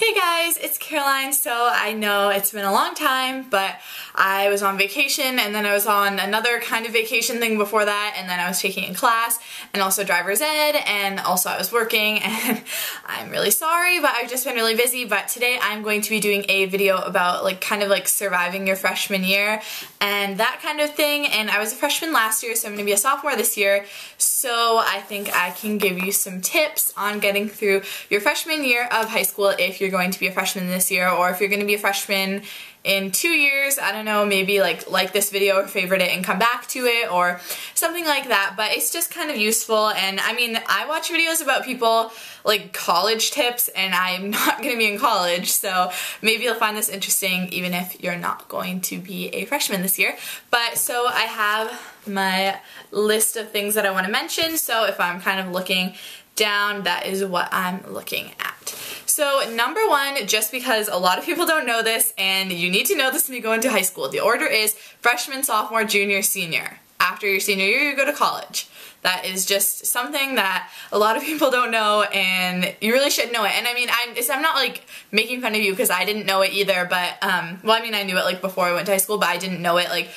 Hey guys, it's Caroline. So I know it's been a long time, but I was on vacation and then I was on another kind of vacation thing before that and then I was taking a class and also driver's ed and also I was working and I'm really sorry, but I've just been really busy. But today I'm going to be doing a video about like kind of like surviving your freshman year and that kind of thing. And I was a freshman last year, so I'm to be a sophomore this year. So I think I can give you some tips on getting through your freshman year of high school if you're you're going to be a freshman this year or if you're going to be a freshman in two years, I don't know, maybe like like this video or favorite it and come back to it or something like that. But it's just kind of useful and I mean, I watch videos about people like college tips and I'm not going to be in college so maybe you'll find this interesting even if you're not going to be a freshman this year. But so I have my list of things that I want to mention so if I'm kind of looking down that is what I'm looking at. So number one, just because a lot of people don't know this and you need to know this when you go into high school, the order is freshman, sophomore, junior, senior. After your senior year, you go to college. That is just something that a lot of people don't know and you really should know it. And I mean, I'm, I'm not like making fun of you because I didn't know it either, but, um, well, I mean, I knew it like before I went to high school, but I didn't know it like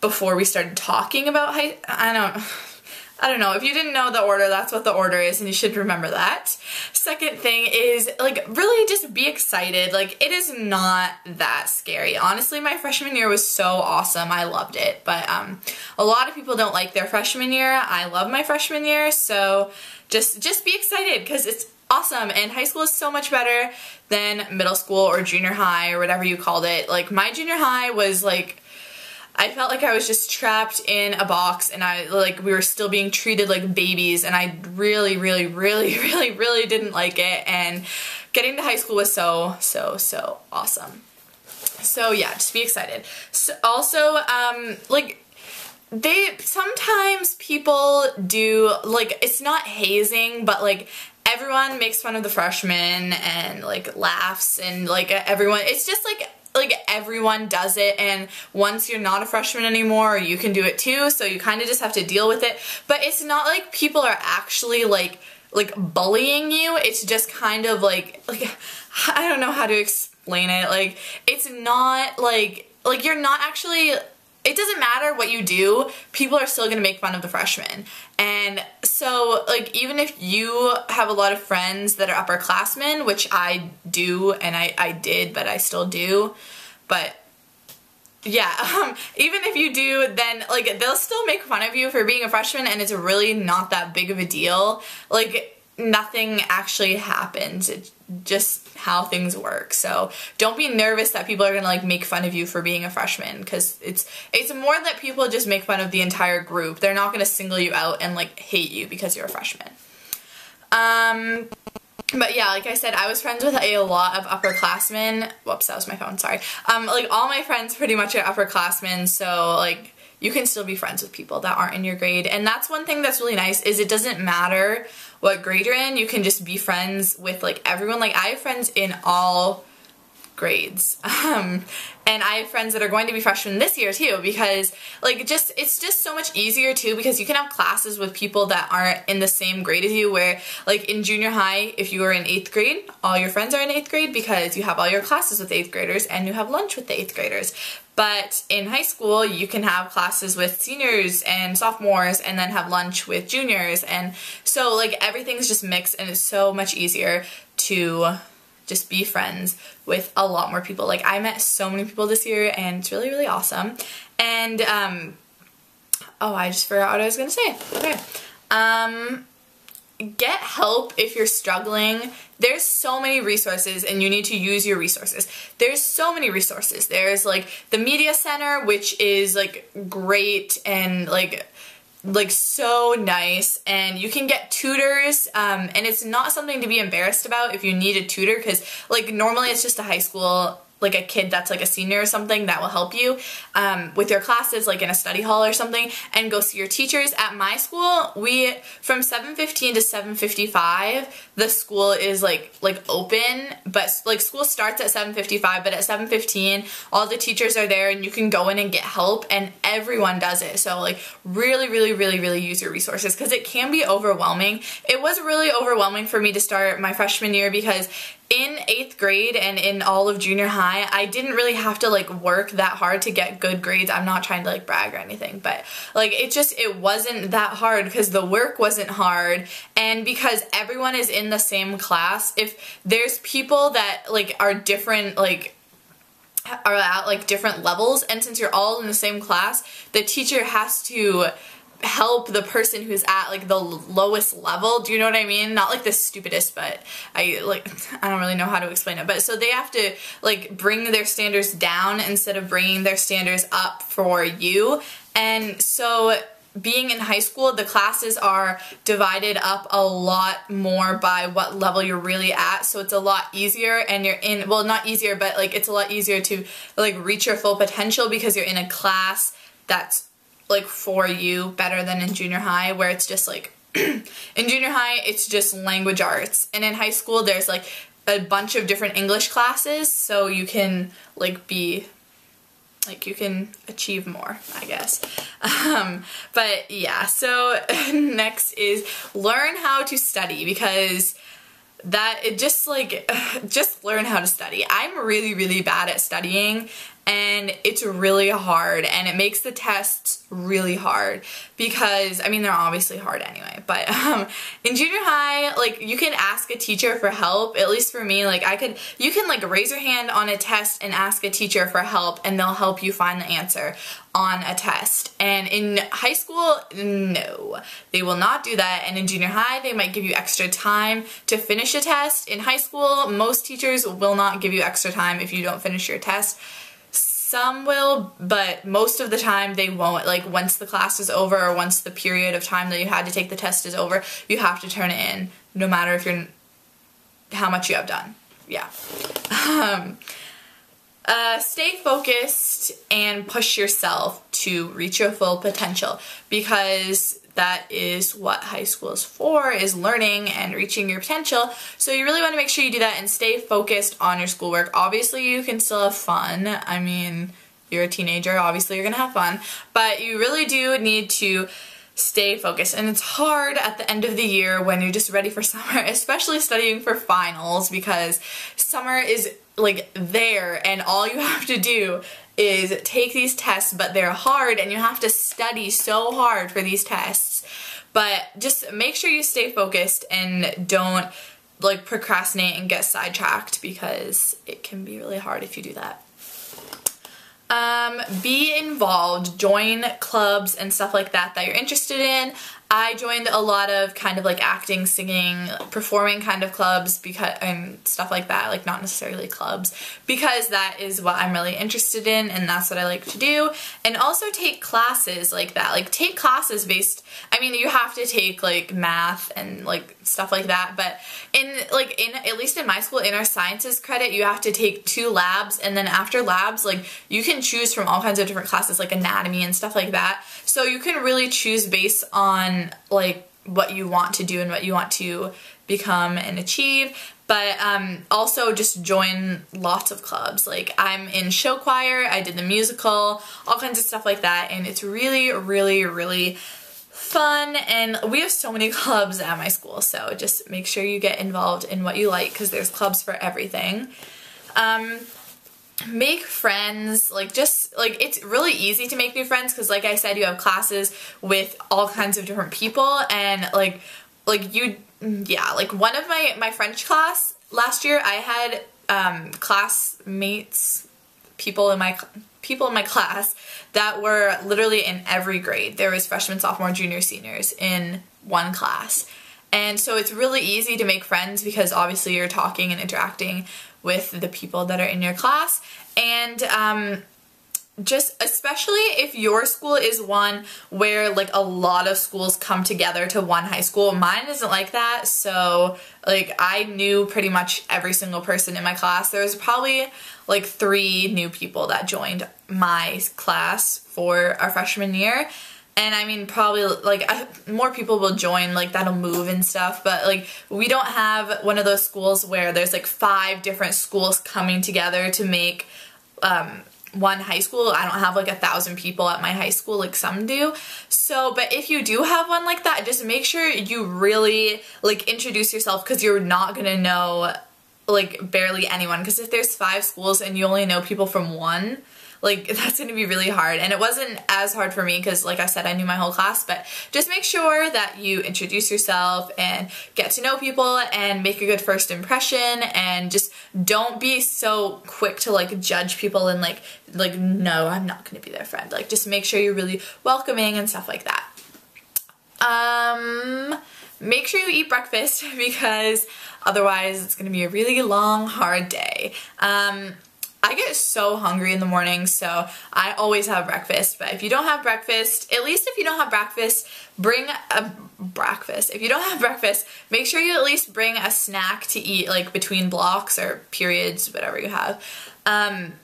before we started talking about high, I don't I don't know, if you didn't know the order, that's what the order is and you should remember that. Second thing is like really just be excited. Like it is not that scary. Honestly, my freshman year was so awesome. I loved it. But um, a lot of people don't like their freshman year. I love my freshman year. So just, just be excited because it's awesome and high school is so much better than middle school or junior high or whatever you called it. Like my junior high was like I felt like I was just trapped in a box and I like we were still being treated like babies and I really really really really really didn't like it and getting to high school was so so so awesome. So yeah, just be excited. So also um like they sometimes people do like it's not hazing but like everyone makes fun of the freshmen and like laughs and like everyone it's just like like everyone does it and once you're not a freshman anymore you can do it too so you kind of just have to deal with it. But it's not like people are actually like like bullying you it's just kind of like like I don't know how to explain it like it's not like like you're not actually it doesn't matter what you do, people are still gonna make fun of the freshmen. And so, like, even if you have a lot of friends that are upperclassmen, which I do and I, I did, but I still do, but yeah, um, even if you do, then, like, they'll still make fun of you for being a freshman and it's really not that big of a deal. Like, nothing actually happens. It just how things work. So don't be nervous that people are gonna like make fun of you for being a freshman because it's it's more that people just make fun of the entire group. They're not gonna single you out and like hate you because you're a freshman. Um, but yeah, like I said, I was friends with a lot of upperclassmen. Whoops, that was my phone, sorry. Um, like all my friends pretty much are upperclassmen, so like you can still be friends with people that aren't in your grade. And that's one thing that's really nice is it doesn't matter what grade you're in. You can just be friends with like everyone. Like I have friends in all grades. Um, and I have friends that are going to be freshmen this year too because like just it's just so much easier too because you can have classes with people that aren't in the same grade as you where like in junior high if you are in 8th grade all your friends are in 8th grade because you have all your classes with 8th graders and you have lunch with the 8th graders. But in high school, you can have classes with seniors and sophomores and then have lunch with juniors. And so like everything's just mixed and it's so much easier to just be friends with a lot more people. Like I met so many people this year and it's really, really awesome. And, um, oh, I just forgot what I was gonna say. Okay. Um, get help if you're struggling. There's so many resources and you need to use your resources. There's so many resources. There's like the media center, which is like great and like like so nice and you can get tutors um, and it's not something to be embarrassed about if you need a tutor because like normally it's just a high school like a kid that's like a senior or something that will help you um, with your classes like in a study hall or something and go see your teachers. At my school we from 7:15 to 7:55 the school is like like open but like school starts at 7:55 but at 7:15 all the teachers are there and you can go in and get help and everyone does it. So like really really really really use your resources because it can be overwhelming. It was really overwhelming for me to start my freshman year because in eighth grade and in all of junior high, I didn't really have to like work that hard to get good grades. I'm not trying to like brag or anything, but like it just, it wasn't that hard because the work wasn't hard. And because everyone is in the same class, if there's people that like are different, like are at like different levels and since you're all in the same class the teacher has to help the person who's at like the lowest level do you know what I mean not like the stupidest but I like I don't really know how to explain it but so they have to like bring their standards down instead of bringing their standards up for you and so being in high school, the classes are divided up a lot more by what level you're really at. So it's a lot easier and you're in, well, not easier, but like it's a lot easier to like reach your full potential because you're in a class that's like for you better than in junior high where it's just like, in junior high, it's just language arts. And in high school, there's like a bunch of different English classes so you can like be like you can achieve more, I guess. Um, but yeah, so next is learn how to study because that it just like just learn how to study. I'm really really bad at studying and it's really hard and it makes the tests really hard because I mean they're obviously hard anyway but um, in junior high like you can ask a teacher for help. At least for me like I could you can like raise your hand on a test and ask a teacher for help and they'll help you find the answer on a test. And in high school no they will not do that. And in junior high they might give you extra time to finish a test. In high school most teachers will not give you extra time if you don't finish your test some will, but most of the time they won't. Like once the class is over or once the period of time that you had to take the test is over, you have to turn it in no matter if you're how much you have done. Yeah. Um, uh, stay focused and push yourself to reach your full potential because that is what high school is for, is learning and reaching your potential. So you really want to make sure you do that and stay focused on your schoolwork. Obviously, you can still have fun. I mean, you're a teenager, obviously you're going to have fun, but you really do need to stay focused. And it's hard at the end of the year when you're just ready for summer, especially studying for finals because summer is like there and all you have to do is take these tests, but they're hard and you have to study so hard for these tests. But just make sure you stay focused and don't like procrastinate and get sidetracked because it can be really hard if you do that. Um, be involved, join clubs and stuff like that that you're interested in. I joined a lot of kind of like acting, singing, performing kind of clubs because and um, stuff like that, like not necessarily clubs, because that is what I'm really interested in and that's what I like to do. And also take classes like that. Like take classes based I mean you have to take like math and like stuff like that, but in like in at least in my school in our sciences credit you have to take two labs and then after labs like you can choose from all kinds of different classes like anatomy and stuff like that. So you can really choose based on like what you want to do and what you want to become and achieve. But um, also just join lots of clubs. Like I'm in show choir I did the musical all kinds of stuff like that. And it's really really really fun. And we have so many clubs at my school so just make sure you get involved in what you like because there's clubs for everything. Um, make friends like just like it's really easy to make new friends because like I said you have classes with all kinds of different people and like like you yeah like one of my my French class last year I had um, classmates people in my people in my class that were literally in every grade. There was freshmen sophomore junior seniors in one class. And so it's really easy to make friends because obviously you're talking and interacting with the people that are in your class. And um, just especially if your school is one where like a lot of schools come together to one high school. Mine isn't like that. So like I knew pretty much every single person in my class. There was probably like three new people that joined my class for our freshman year and I mean probably like I, more people will join like that'll move and stuff but like we don't have one of those schools where there's like five different schools coming together to make um, one high school. I don't have like a thousand people at my high school like some do. So but if you do have one like that just make sure you really like introduce yourself because you're not gonna know like barely anyone. Because if there's five schools and you only know people from one like that's going to be really hard. And it wasn't as hard for me because like I said I knew my whole class but just make sure that you introduce yourself and get to know people and make a good first impression and just don't be so quick to like judge people and like like no I'm not going to be their friend. Like just make sure you're really welcoming and stuff like that. Um make sure you eat breakfast because otherwise it's going to be a really long hard day. Um I get so hungry in the morning, so I always have breakfast. But if you don't have breakfast, at least if you don't have breakfast, bring a breakfast. If you don't have breakfast, make sure you at least bring a snack to eat like between blocks or periods, whatever you have. Um,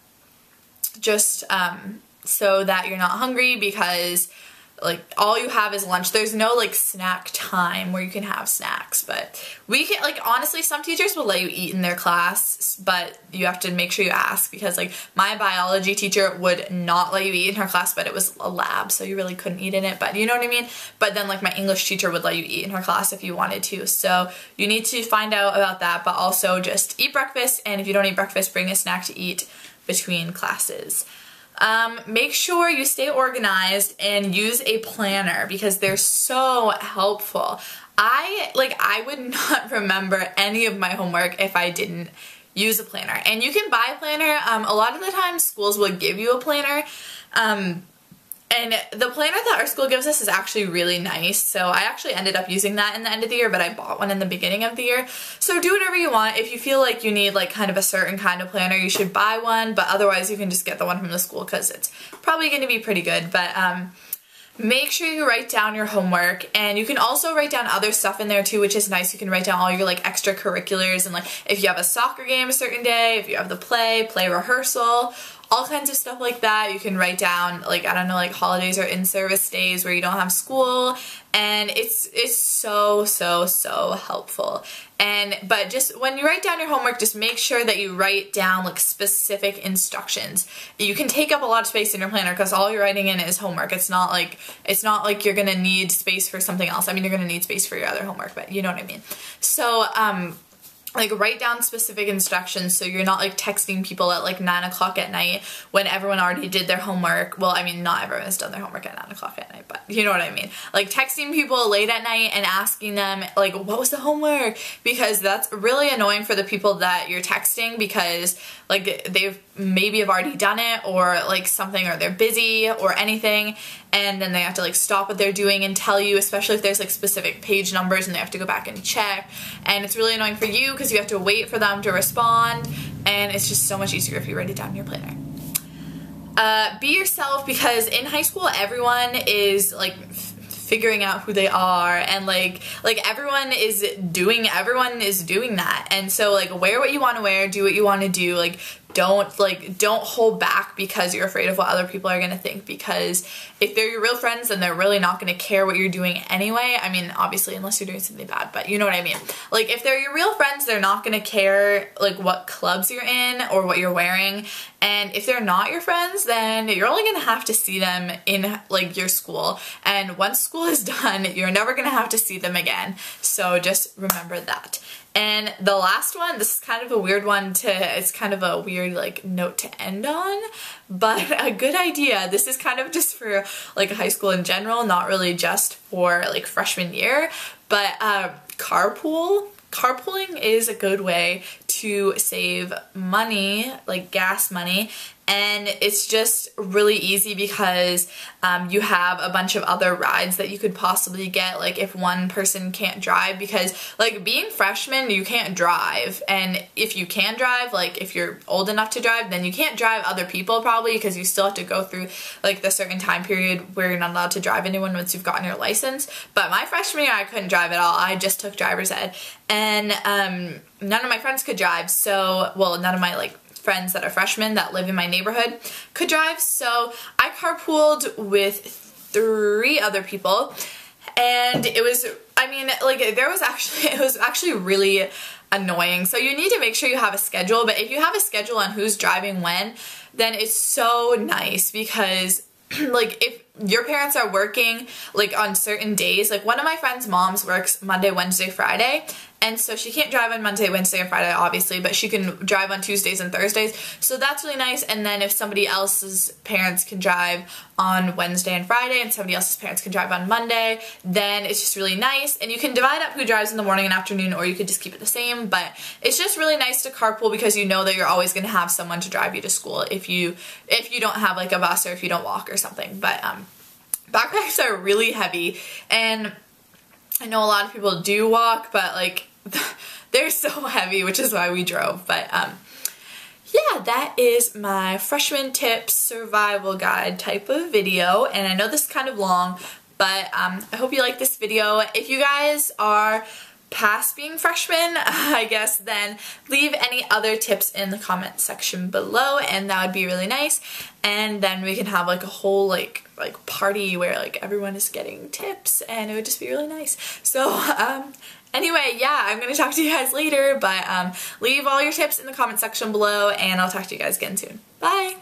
just um, so that you're not hungry because like all you have is lunch. There's no like snack time where you can have snacks, but we can like honestly some teachers will let you eat in their class, but you have to make sure you ask because like my biology teacher would not let you eat in her class, but it was a lab, so you really couldn't eat in it, but you know what I mean? But then like my English teacher would let you eat in her class if you wanted to. So you need to find out about that, but also just eat breakfast and if you don't eat breakfast, bring a snack to eat between classes. Um, make sure you stay organized and use a planner because they're so helpful. I, like, I would not remember any of my homework if I didn't use a planner. And you can buy a planner. Um, a lot of the time schools will give you a planner. Um, and the planner that our school gives us is actually really nice. So I actually ended up using that in the end of the year, but I bought one in the beginning of the year. So do whatever you want. If you feel like you need like kind of a certain kind of planner, you should buy one. But otherwise you can just get the one from the school because it's probably going to be pretty good. But um, make sure you write down your homework and you can also write down other stuff in there too which is nice you can write down all your like extracurriculars and like if you have a soccer game a certain day if you have the play play rehearsal all kinds of stuff like that. You can write down like I don't know like holidays or in-service days where you don't have school and it's it's so so so helpful. And but just when you write down your homework just make sure that you write down like specific instructions. You can take up a lot of space in your planner because all you're writing in is homework. It's not like it's not like you're going to need space for something else. I mean you're going to need space for your other homework, but you know what I mean. So um like write down specific instructions so you're not like texting people at like 9 o'clock at night when everyone already did their homework. Well, I mean, not everyone has done their homework at 9 o'clock at night, but you know what I mean. Like texting people late at night and asking them like, what was the homework? Because that's really annoying for the people that you're texting because like they've maybe have already done it or like something or they're busy or anything and then they have to like stop what they're doing and tell you especially if there's like specific page numbers and they have to go back and check and it's really annoying for you because you have to wait for them to respond and it's just so much easier if you write it down in your planner. Uh, be yourself because in high school everyone is like figuring out who they are and like like everyone is doing everyone is doing that and so like wear what you want to wear do what you want to do like don't like don't hold back because you're afraid of what other people are going to think because if they're your real friends then they're really not going to care what you're doing anyway. I mean obviously unless you're doing something bad but you know what i mean. Like if they're your real friends they're not going to care like what clubs you're in or what you're wearing. And if they're not your friends then you're only going to have to see them in like your school. And once school is done you're never going to have to see them again. So just remember that and the last one, this is kind of a weird one to, it's kind of a weird like note to end on, but a good idea. This is kind of just for like high school in general, not really just for like freshman year, but uh, carpool. Carpooling is a good way to save money, like gas money, and it's just really easy because um, you have a bunch of other rides that you could possibly get like if one person can't drive. Because like being freshman you can't drive. And if you can drive like if you're old enough to drive then you can't drive other people probably because you still have to go through like the certain time period where you're not allowed to drive anyone once you've gotten your license. But my freshman year I couldn't drive at all. I just took driver's ed. And um, none of my friends could drive. So well none of my like friends that are freshmen that live in my neighborhood could drive. So I carpooled with three other people and it was, I mean, like there was actually, it was actually really annoying. So you need to make sure you have a schedule, but if you have a schedule on who's driving when, then it's so nice because like if your parents are working like on certain days like one of my friends moms works monday wednesday friday and so she can't drive on Monday, Wednesday, and Friday, obviously, but she can drive on Tuesdays and Thursdays. So that's really nice. And then if somebody else's parents can drive on Wednesday and Friday, and somebody else's parents can drive on Monday, then it's just really nice. And you can divide up who drives in the morning and afternoon, or you could just keep it the same. But it's just really nice to carpool because you know that you're always going to have someone to drive you to school if you if you don't have like a bus or if you don't walk or something. But um, backpacks are really heavy, and I know a lot of people do walk, but like they're so heavy, which is why we drove. But um, yeah, that is my freshman tips survival guide type of video. And I know this is kind of long, but um, I hope you like this video. If you guys are past being freshmen, I guess, then leave any other tips in the comment section below and that would be really nice. And then we can have like a whole like like party where like everyone is getting tips and it would just be really nice. So um, anyway, yeah, I'm going to talk to you guys later, but um, leave all your tips in the comment section below and I'll talk to you guys again soon. Bye!